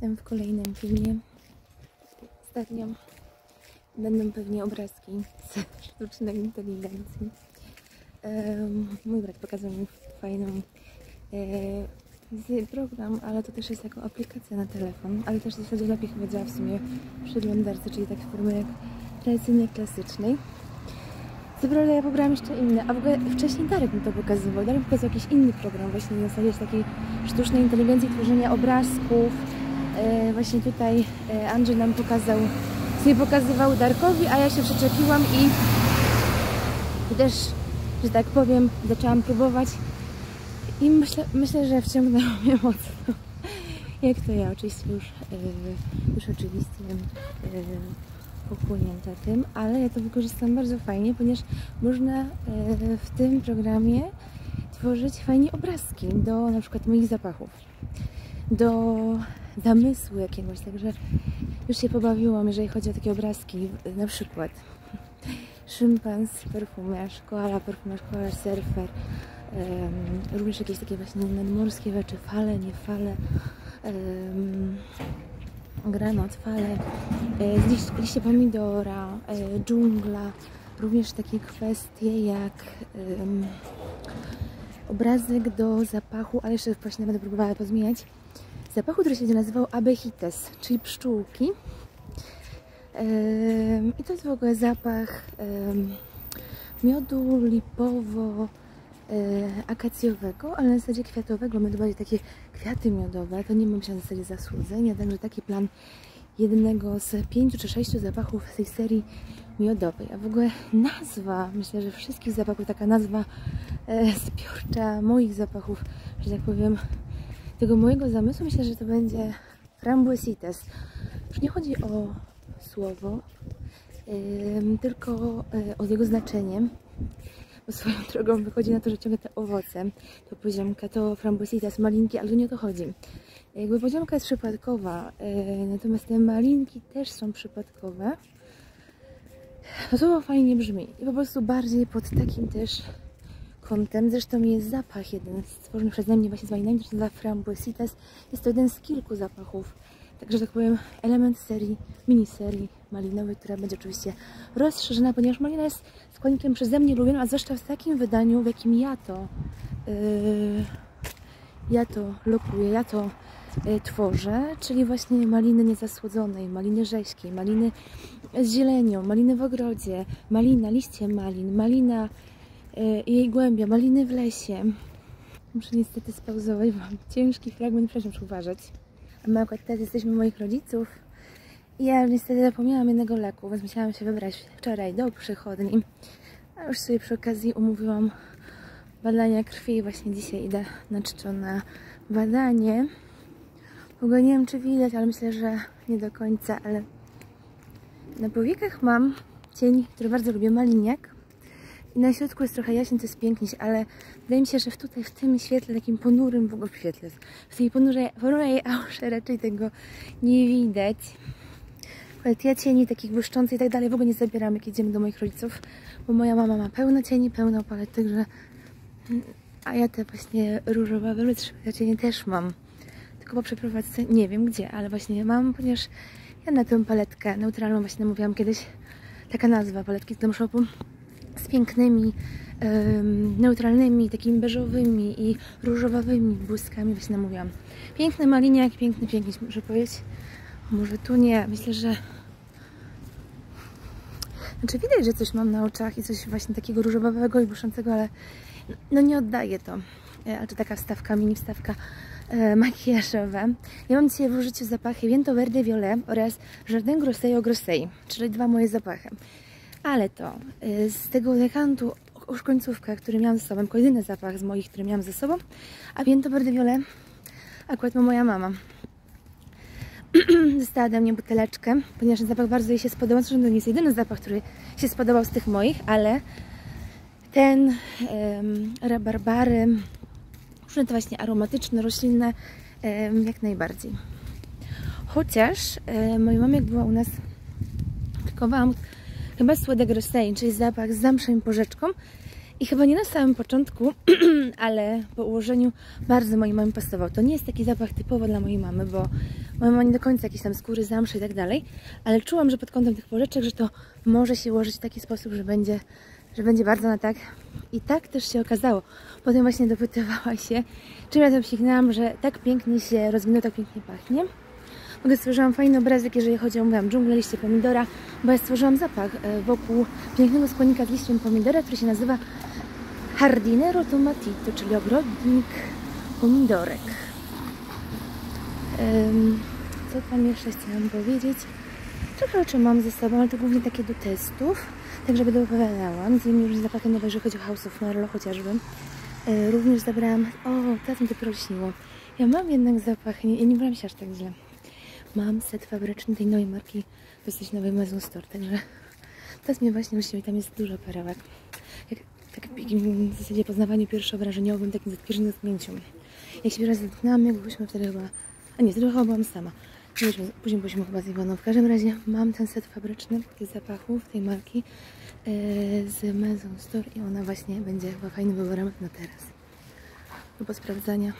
Witam w kolejnym filmie. Ostatnio będą pewnie obrazki z sztucznej inteligencji. Mój brat pokazał mi fajną e, program, ale to też jest jako aplikacja na telefon, ale też w zasadzie lepiej chyba działa w sumie w przeglądarce, czyli tak w formie jak tradycyjnie klasycznej. Co ja pobrałam jeszcze inne, a w ogóle wcześniej Darek mi to pokazywał. Darek pokazał jakiś inny program właśnie na zasadzie takiej sztucznej inteligencji, tworzenia obrazków. E, właśnie tutaj e, Andrzej nam pokazał, sobie pokazywał Darkowi, a ja się przyczepiłam i, też, że tak powiem, zaczęłam próbować i myślę, myślę że wciągnęło mnie mocno. Jak to ja, oczywiście już, e, już oczywiście pochłonięta tym, ale ja to wykorzystam bardzo fajnie, ponieważ można w tym programie tworzyć fajnie obrazki do na przykład moich zapachów, do zamysłu jakiegoś, także już się pobawiłam, jeżeli chodzi o takie obrazki, na przykład szympans, perfumiarz, koala, perfumiarz, koala, surfer, em, również jakieś takie właśnie nadmorskie rzeczy, fale, nie fale, em, granat, fale, e, liście pomidora, e, dżungla, również takie kwestie jak em, obrazek do zapachu, ale jeszcze właśnie będę próbowała pozmieniać, zapachu, który się nazywał abehites, czyli pszczółki. I to jest w ogóle zapach miodu lipowo e, akacjowego, ale na zasadzie kwiatowego. Miodu bardziej takie kwiaty miodowe. To nie mam się na zasadzie zasłudzenia, także taki plan jednego z pięciu czy sześciu zapachów z tej serii miodowej. A w ogóle nazwa, myślę, że wszystkich zapachów, taka nazwa e, zbiorcza moich zapachów, że tak powiem, tego mojego zamysłu, myślę, że to będzie frambuesites. Już nie chodzi o słowo, em, tylko e, o jego znaczenie. Bo swoją drogą wychodzi na to, że ciągle te owoce, to poziomka, to frambuesitas, malinki, ale to nie o to chodzi. Jakby poziomka jest przypadkowa, e, natomiast te malinki też są przypadkowe. To słowo fajnie brzmi i po prostu bardziej pod takim też kątem. Zresztą jest zapach jeden stworzony przeze mnie właśnie z się nazywa frambuesitas. Jest to jeden z kilku zapachów. Także, że tak powiem, element serii, miniserii malinowej, która będzie oczywiście rozszerzona, ponieważ malina jest składnikiem przeze mnie lubionym, a zwłaszcza w takim wydaniu, w jakim ja to yy, ja to lokuję, ja to y, tworzę, czyli właśnie maliny niezasłodzonej, maliny rzeźkiej, maliny z zielenią, maliny w ogrodzie, malina, liście malin, malina jej głębia, maliny w lesie. Muszę niestety spauzować, bo mam ciężki fragment, proszę uważać. A my akurat teraz jesteśmy moich rodziców i ja niestety zapomniałam jednego leku, więc musiałam się wybrać wczoraj do przychodni. A już sobie przy okazji umówiłam badania krwi i właśnie dzisiaj idę na czczo na badanie. W ogóle nie wiem czy widać, ale myślę, że nie do końca, ale na powiekach mam cień, który bardzo lubię, maliniak. Na środku jest trochę jaśniej, to jest pięknie, ale wydaje mi się, że w tutaj, w tym świetle, takim ponurym w ogóle świetle, w tej ponurej, ponurej aurze raczej tego nie widać. Akurat ja cieni takich błyszczących i tak dalej w ogóle nie zabieram, jak idziemy do moich rodziców, bo moja mama ma pełno cieni, pełno palet, także a ja te właśnie różowe wytrzy cienie też mam. Tylko po przeprowadzce nie wiem gdzie, ale właśnie mam, ponieważ ja na tę paletkę neutralną właśnie mówiłam kiedyś, taka nazwa paletki z Dom Shopu, z pięknymi, neutralnymi, takimi beżowymi i różowawymi błyskami właśnie namówiłam. Piękny maliniak, piękny, piękny, muszę powiedzieć. Może tu nie, myślę, że znaczy widać, że coś mam na oczach i coś właśnie takiego różowego i błyszczącego, ale no nie oddaję to. E, A taka wstawka, mini wstawka e, makijażowa. Ja mam dzisiaj w użyciu zapachy Viento Verde Violet oraz Jardin Grosseio Grossei, czyli dwa moje zapachy. Ale to e, z tego dekantu już końcówka, który miałam ze sobą, jako jedyny zapach z moich, który miałam ze sobą, a Viento Verde Violet akurat ma moja mama. Dostała ode mnie buteleczkę, ponieważ ten zapach bardzo jej się spodobał. Zresztą to nie jest jedyny zapach, który się spodobał z tych moich, ale ten um, rabarbary, różne to właśnie aromatyczne, roślinne, em, jak najbardziej. Chociaż e, mojej mamie jak była u nas, kupowałam chyba słodek Rostein, czyli zapach z zamszem i porzeczką I chyba nie na samym początku, ale po ułożeniu bardzo mojej mamy pasował. To nie jest taki zapach typowo dla mojej mamy, bo moja mama nie do końca jakieś tam skóry, zamsze i tak dalej, ale czułam, że pod kątem tych porzeczek, że to może się ułożyć w taki sposób, że będzie, że będzie bardzo na tak. I tak też się okazało. Potem właśnie dopytywała się, czym ja to psiknęłam, że tak pięknie się rozwinął, tak pięknie pachnie. W ogóle stworzyłam fajny obrazek, jeżeli chodzi o, mówiłam, dżunglę, liście pomidora, bo ja stworzyłam zapach e, wokół pięknego składnika z liściem pomidora, który się nazywa Hardinero tomatito, czyli ogrodnik pomidorek. Ym, co tam jeszcze chciałam powiedzieć? Trochę rzeczy mam ze sobą, ale to głównie takie do testów, tak żeby dopowiadałam. Między innymi już zapachy nowe, jeżeli chodzi o House of Merlo chociażby. E, również zabrałam... O, teraz mi to prośniło. Ja mam jednak zapach, nie, ja nie brałam się aż tak źle. Mam set fabryczny tej nowej marki, dosyć nowej Maison Store, także teraz mnie właśnie usiłuje, tam jest dużo perełek. Jak, tak w takim w zasadzie poznawaniu pierwszoobrażeniowym, takim pierwszym dotknięciu. Jak się raz dotknęłam, jak byliśmy wtedy chyba... A nie, wtedy chyba byłam sama. Nie wiem, Później byliśmy chyba z Iwoną. W każdym razie mam ten set fabryczny tych zapachów, tej marki e, z Maison Store i ona właśnie będzie chyba fajnym wyborem na teraz. Do sprawdzania.